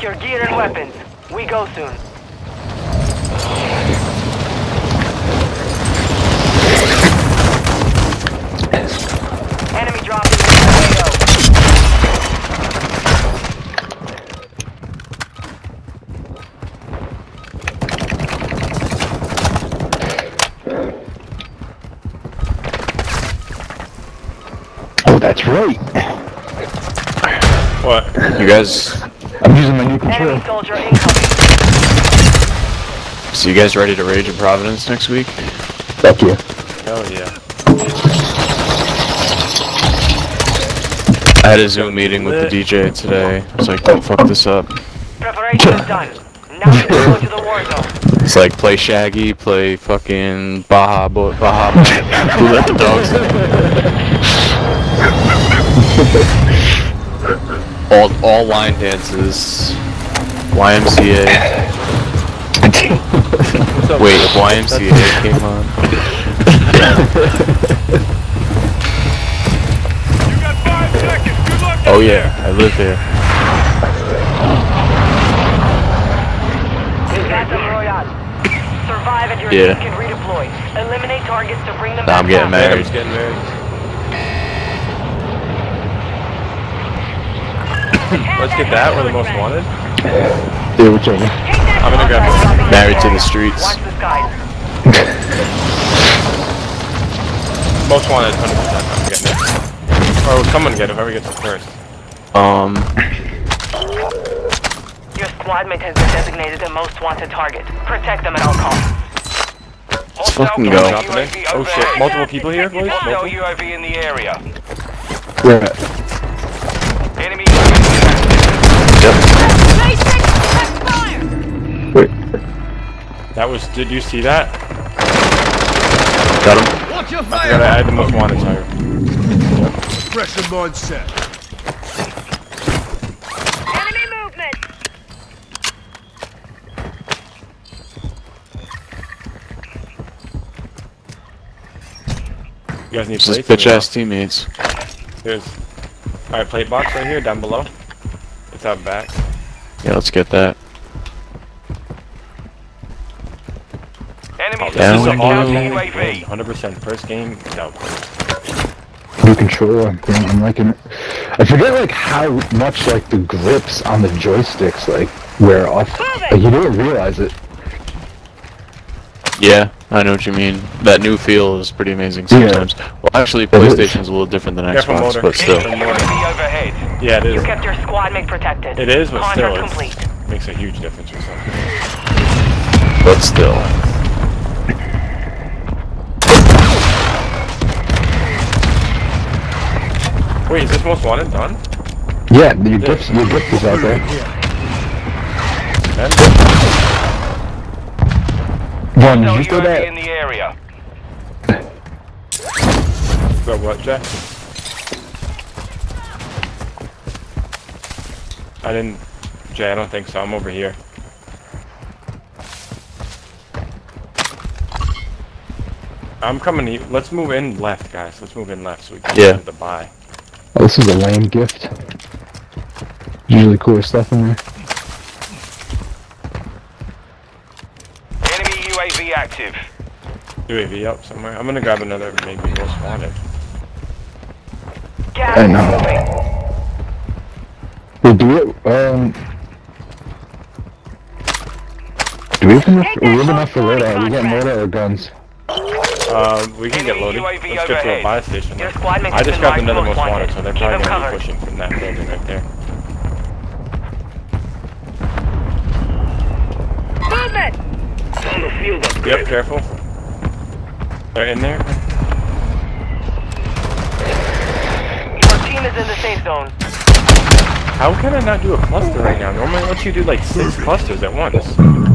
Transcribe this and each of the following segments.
Check your gear and weapons. We go soon. Enemy dropping. Oh, that's right. What? You guys, I'm using my new control. Enemy soldier incoming. so you guys ready to rage in Providence next week? Fuck you. Hell yeah. I had a Zoom meeting with the DJ today. I was like, don't fuck this up. Preparation is done. Now we go to the war zone. It's like play Shaggy, play fucking Baja Boy, Baja Boy. Who let the dogs in? all, all line dances. YMCA. Wait, if YMCA came on. Oh yeah, I live here. Battle Royale. Survive and your Yeah. can redeploy. Eliminate targets to bring them Nah, back I'm getting married. Married's getting married. Let's get that. We're the most wanted. Yeah, whichever. I'm gonna grab it. Married to the streets. Watch the skies. Most wanted, 100%. I'm getting it. Or someone get it, whoever gets it first. Um, Your squad mate has been designated the most wanted target. Protect them at all costs. let's fucking go. Dropping. Oh shit, multiple people here, boys? Hostile Multiple? UAV in the area. Where That was, did you see that? Got him. I forgot I had the most wanted tire. Pressure mindset. Enemy movement. You guys need It's just plates? bitch ass teammates. There's, alright, plate box right here, down below. It's out back. Yeah, let's get that. Enemy Oh, Down this is below. all UAV. 100% first game, it's out. New controller. I'm, I'm liking it. I forget like how much like the grips on the joysticks like wear off. Like you don't realize it. Yeah, I know what you mean. That new feel is pretty amazing Yeah. sometimes. Well, actually, It is. PlayStation's a little different than Careful, Xbox, motor. but still. Yeah, it You is. kept your squad mate protected. It is, but still, Contract it's, complete. makes a huge difference or something. But still. Wait, is this most wanted done? Yeah, your grips, your grip is out there. Then? One, did Hostile you throw UAV in the area. Go what, Jack? I didn't... Jay, I don't think so. I'm over here. I'm coming. e- Let's move in left, guys. Let's move in left so we can Yeah. get the buy. Oh, this is a lame gift. Usually cooler stuff in there. Enemy UAV active. UAV up somewhere. I'm gonna grab another maybe most wanted. Gas I know. We'll do it. Um. Do we have enough? We have enough for loadout. We got loadout or guns. Um, we can get loaded. UAV Let's get to a overhead. buy station. Your squad I just been grabbed marked another most most wanted, wanted. so they're probably gonna be pushing from that building right there. Movement. Yep, careful. They're in there. Your team is in the safe zone. How can I not do a cluster right now? Normally, it lets you do like six clusters at once. On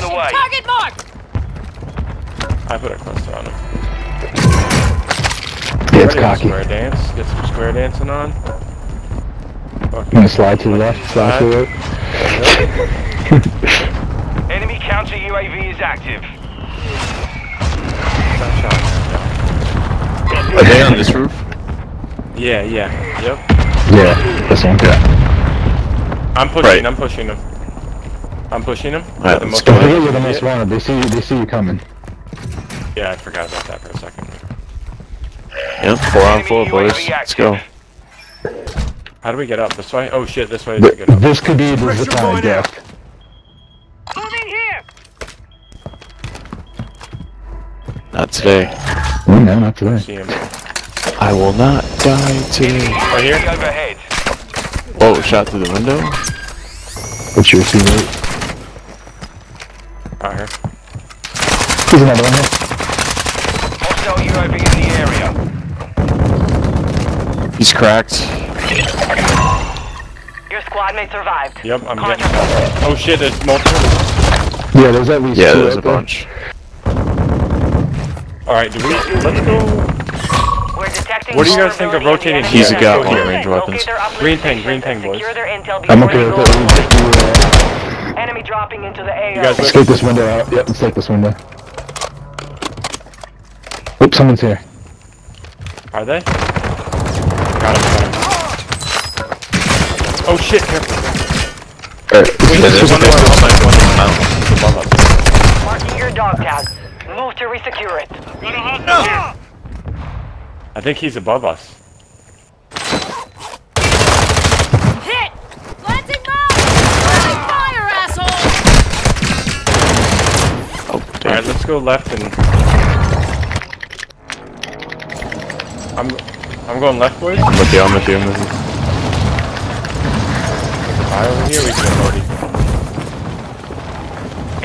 the way. Target marked! I put a cluster on him. Yeah, it's cocky. Square dance. Get some square dancing on. I'm gonna slide to the left, slide to the right. Enemy counter UAV is active. Are they on this roof? Yeah, yeah. Yep. Yeah, that's one. Yeah. I'm pushing. Right. I'm pushing him. I'm pushing him. Alright, The let's most go. I wanted. forget you're the most wanted. They see. They see you coming. Yeah, I forgot about that for a second. Yep, four on four, boys. UAV Let's go. How do we get up? This way? Oh shit, this way is Th- to. This could be the Pressure zip line going out. death. Not today. Oh, no, not today. See him. I will not die today. Right here? UAV overhead. Whoa, shot through the window? What's your C rate? Out here. Here's another one here. Hostile UAV in the area. He's cracked. Your squad mate survived. Yep, I'm getting. Oh shit, there's multiple. Yeah, there's at least Yeah, two there's a there. bunch. Alright, do we. Let's go. We're detecting What do you guys think of vulnerability the rotating enemy He's here? got Let's long range weapons. Green thing, stations green thing, and boys. Secure their intel I'm okay they with go it. We live. just do, uh, Enemy dropping into the AO. You guys let's take this window out. Yep, let's take this window. Oops, someone's here. Are they? Got him, got him. Oh shit, careful. Alright, Wait, there's one go there, out. one there, one there, mountain. Above us. Marking your dog tag. Move to resecure it. I think he's above us. Hit! Planting mine! Planting fire, asshole! Oh, Alright, damn. let's go left and. I'm. I'm going left, boys. I'm with you, I'm with you, I'm with you. Buy over here, we can already.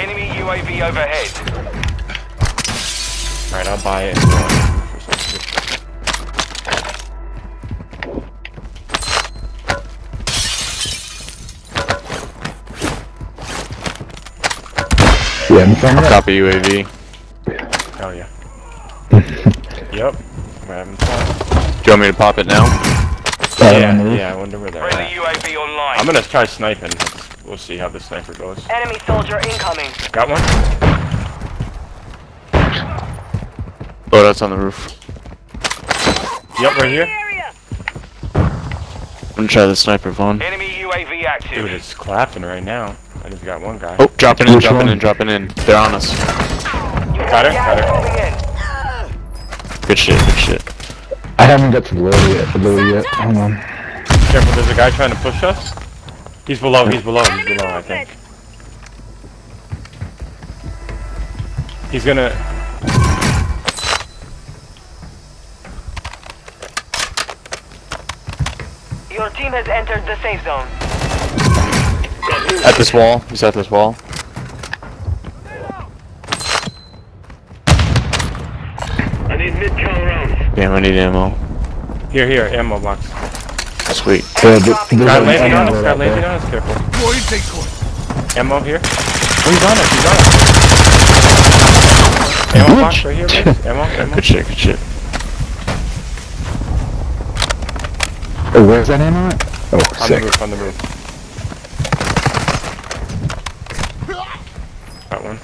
Enemy UAV overhead. Alright, I'll buy it. Yeah, in front of. Copy UAV. Hell yeah. yep. We're having fun. Do you want me to pop it now? Uh, Yeah, yeah, I wonder where they're Friendly at. UAV online. I'm gonna try sniping. We'll see how the sniper goes. Enemy soldier incoming. Got one? Oh, that's on the roof. Yep, right here. I'm gonna try the sniper, Vaughn. Enemy UAV active. Dude, it's clapping right now. I just got one guy. Oh, dropping in, dropping one? in, dropping in. They're on us. got her, got her. Good shit, good shit. I haven't got to the lower yet. The lower yet. Hold on. Careful, there's a guy trying to push us. He's below, he's below, he's below, I think. He's gonna. Your team has entered the safe zone. At this wall. He's at this wall. I need mid-cal rounds. Damn, I need ammo. Here, here, ammo box. Sweet. Yeah, Enemy th- dropping there's Guy an landing on ammo us, right guy out landing there. on us, careful. More intake point. Ammo here. Oh, he's on us, he's on us. Ammo box right here, boys. Ammo, ammo. Good shit, good shit. Oh, where's that ammo at? Oh, On the sick. roof, on the roof. Got one.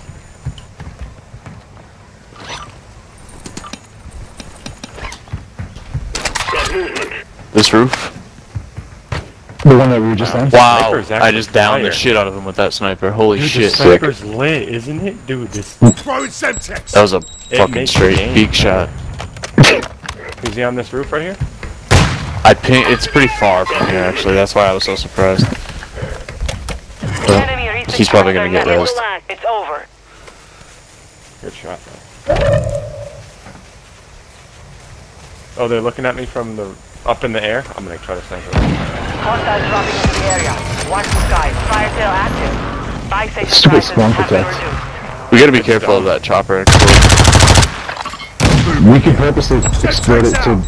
This roof? The one that we were just on? Wow. I just downed the shit out of him with that sniper. Holy Dude, shit. the sniper's lit, isn't it? Dude, this... Throwing Semtex. That was a fucking straight game beak better. shot. Is he on this roof right here? I ping it's pretty far from here actually, that's why I was so surprised. Enemy he's probably gonna get network. rezzed. It's over. Good shot, though. Oh, they're looking at me from the... up in the air? I'm gonna try to snipe him. Hostiles dropping into the area. Watch the skies. Fire sale active. Buy station Stupid prices spawn have been protect. reduced. We gotta be careful of that chopper explode. We can purposely explode it to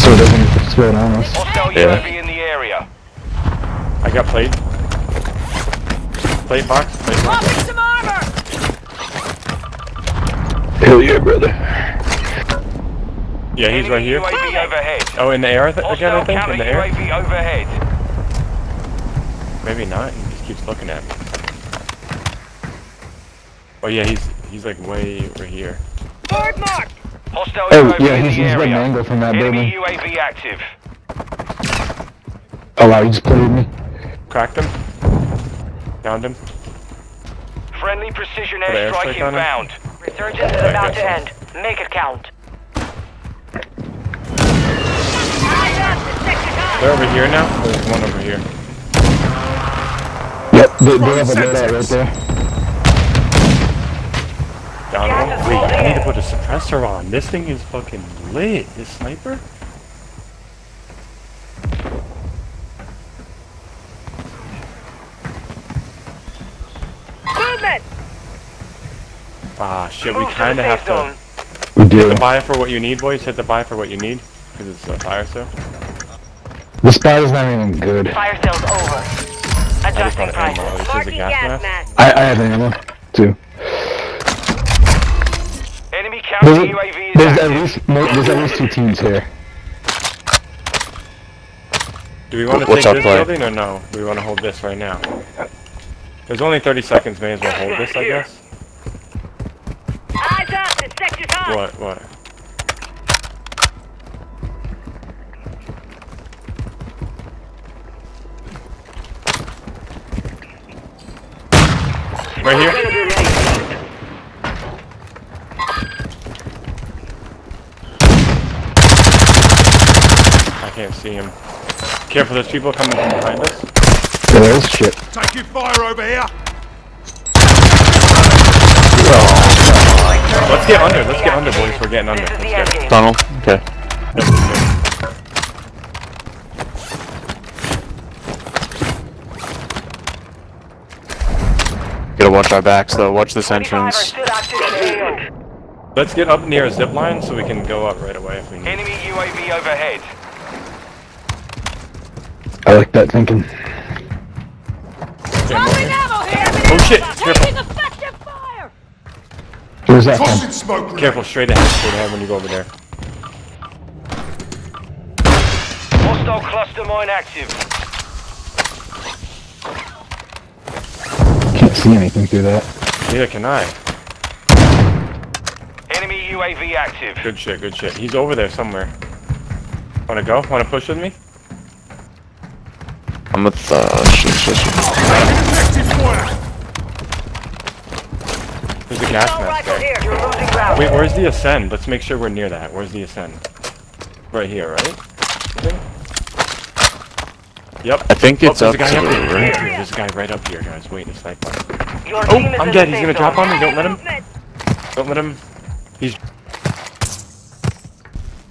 so it doesn't explode on us. Hostile Yeah. UAV in the area. I got plate. Plate box? Plate box. Dropping some armor! Hell yeah, brother. Yeah, he's right Enemy here. UAV overhead. Oh, in the air th- again, I think? In the air? UAV overhead. Maybe not. He just keeps looking at me. Oh yeah, he's he's like way over here. Bird marked! Hostile Oh, UAV yeah, in he's, the he's got an angle from that Enemy building. UAV active. Oh wow, he just played me. Cracked him. Downed him. Friendly precision Put an airstrike airstrike on inbound. Resurgence is about to end. Make it count. Eyes up! The sector's hot! They're over here now. There's one over here. Yep, they, they have a loadout right there. Down one. Wait, I need to put a suppressor on. This thing is fucking lit. This sniper? Movement! Ah, shit. We Move to the kind of have to We do. hit the buy for what you need, boys. Hit the buy for what you need. Because it's a fire sale. This spot's not even good. Fire sale's over. Adjusting want ammo. prices. This is a Marking gas gas mask. mask. I, I have ammo, too. Enemy counter There's, UAV is there's at least more, there's at least two teams here. Do we want to What's take this play? building or no? We want to hold this right now. There's only 30 seconds. May as well hold this, I guess. Eyes up! The sector's hot! What? What? Right here? I see him. Careful, there's people coming from behind us. Yeah, there is shit. Taking fire over here. Let's get under, let's get under, boys. We're getting under. Let's get. Tunnel. Okay. Gotta watch our backs though. Watch this entrance. still active in AO. Let's get up near a zip line so we can go up right away if we need. Enemy UAV overhead. I like that thinking. Dropping ammo here! Oh shit! Careful! Where's that Tossing from? smoke. Careful, straight ahead, straight ahead when you go over there. Hostile cluster mine active. Can't see anything through that. Neither can I. Enemy UAV active. Good shit, good shit. He's over there somewhere. Wanna go? Wanna push with me? I'm with uh shit, shit, shit. There's a gas Assault mask rifle there. here! You're losing ground. Wait, where's the ascend? Let's make sure we're near that. Where's the ascend? Right here, right? Yep. I think Oh, it's there's up a guy to up here. the Right right. here. There's a guy right up here, guys. Waiting to snipe on. Oh, I'm dead. He's gonna drop on me. Don't let him. Don't let him. He's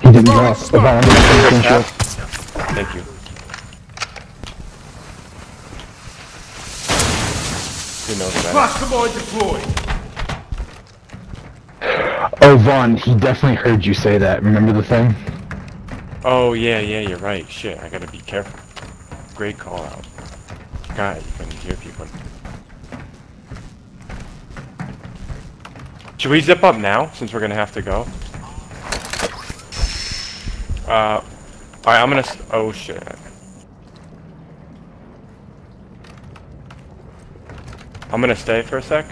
He didn't drop. If I wanted to finish tap. it. Thank you. Who knows that? Cluster mine deployed. Oh, Vaughn, he definitely heard you say that. Remember the thing? Oh yeah, yeah, you're right. Shit, I gotta be careful. Great call out. God, you can hear people. Should we zip up now, since we're gonna have to go? Uh, alright, I'm gonna. oh shit. I'm gonna stay for a sec.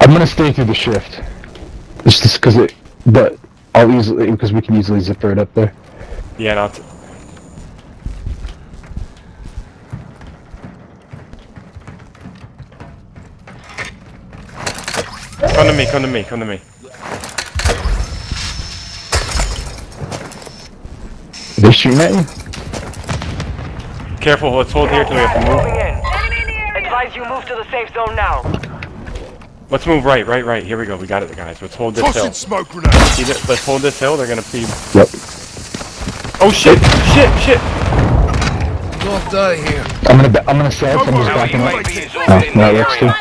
I'm gonna stay through the shift. It's just because it, but I'll easily because we can easily zip it up there. Yeah, not. Come to me, come to me, come to me. Are they shooting at you? Careful, let's hold here till we have to move. Advise you move to the safe zone now. Let's move right, right, right. Here we go. We got it, guys. Let's hold this hill. Smoke grenade. See Let's hold this hill. They're gonna be. Yep. Oh shit! Shit! Shit! Not out of here. I'm gonna I'm gonna south. I'm just Our backing up. UAV is Oh, orbiting the works too. area.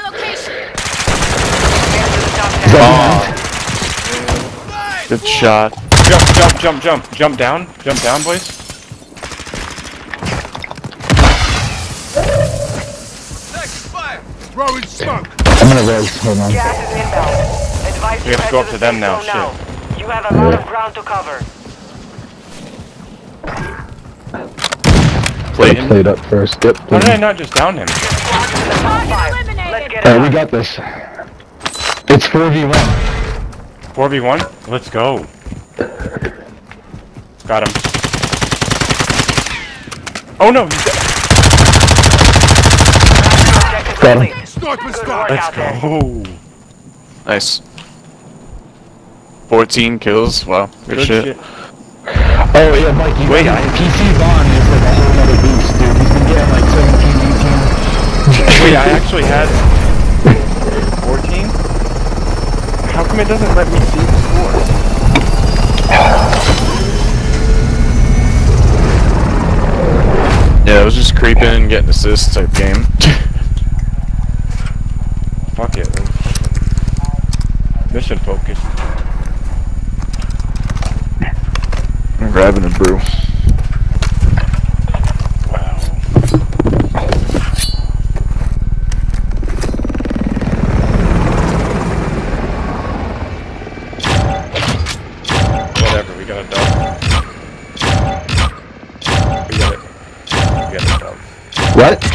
Is that Oh, good shot. Jump! Jump! Jump! Jump! Jump down! Jump down, boys! Throwing smoke. I'm gonna res. Hold on. Gas is inbound. Advise We you have to go up to them safe now, zone You have a lot of ground to cover. Play Gotta it up first. Yep. Why did I not just down him? Squad to the top five. eliminated. Let's get it Alright, we got this. It's 4v1. 4v1? Let's go. Got him. Oh no, he's dead. Objective Got him. Complete. Sniper's Good down. work Let's out there. go. Nice. 14 kills. Wow. Good, Good shit. shit. Oh yeah, Mike. You Wait, got I- PC Vaughn is like a whole other beast, dude. He's been getting like 17, 18. Wait, I actually had 14? How come it doesn't let me see the score? Yeah, it was just creeping, getting assists type game. Fuck it. Mission focused. I'm grabbing a brew. Wow. Whatever, we got a dub. We got it. We got a dub. What?